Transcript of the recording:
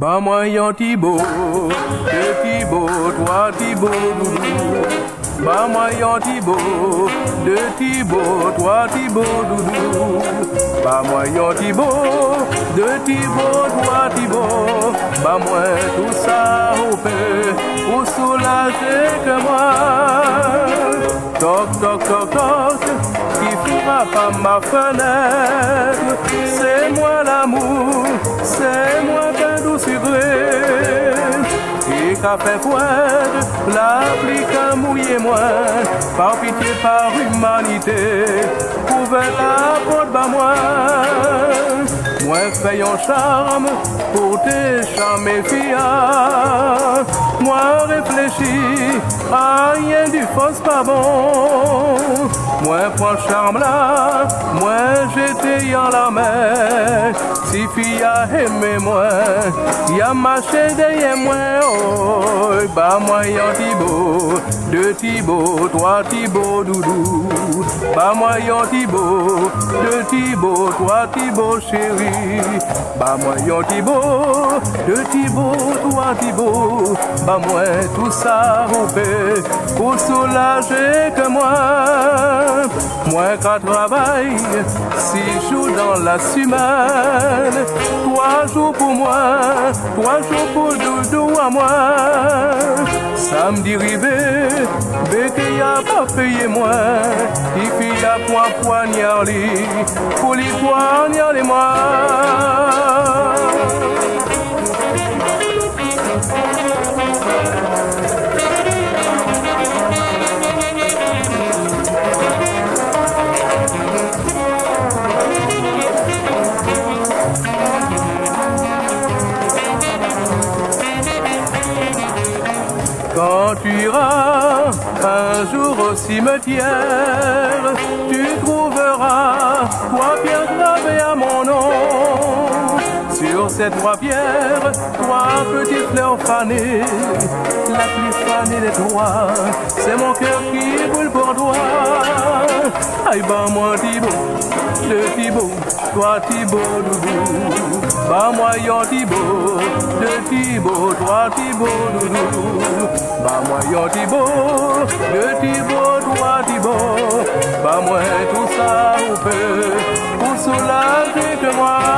Bah moi yon Thibaut, deux Thibaut, trois Thibaut, doudou. Bah moi yon Thibaut, deux Thibaut, trois Thibaut, doudou. Bah moi yon Thibaut, deux Thibaut, trois Thibaut. Bah moi tout ça au paix, pour soulager que moi. Toc toc toc toc, qui frappe à ma fenêtre. Et qu'a fait fouette, la pluie qu'a mouillé moi. Par pitié, par humanité, pouvait la porte bas moi. Moi fais un charme pour tes charmes filles. Moi réfléchis rien du fausse pas bon. Moi prends charme là, moi j'étais en la mer. Si fille a aimé moi, y a marché derrière moi. Oh, bah moi y'en Thibaut, deux Thibaut, trois Thibaut doudou. Bah moi y'en Thibaut, deux Thibaut, trois Thibaut Bah moi y'en Thibaut, deux Thibaut, trois Thibaut. Bah moi tout ça roupé pour soulager que moi. Moi qu'à travail, six jours dans la semaine, trois jours pour moi, trois jours pour doudou à moi. Samedi rivé, béquet y'a pas payé moi, à point poignard li, pour les poignarder moi. Un jour au cimetière, tu trouveras trois pierres gravées à mon nom. Sur ces trois pierres, trois petites fleurs fanées. La plus fanée des trois, c'est mon cœur qui brûle pour toi. Aïe, bah moi Thibaut, le Thibaut, toi Thibaut doudou. Bah moi yon Thibaut, deux Thibaut, trois Thibaut doudou. Bah moi yon Thibaut, deux Thibaut, trois Thibaut. Bah moi tout ça on peut, pour soulager que moi.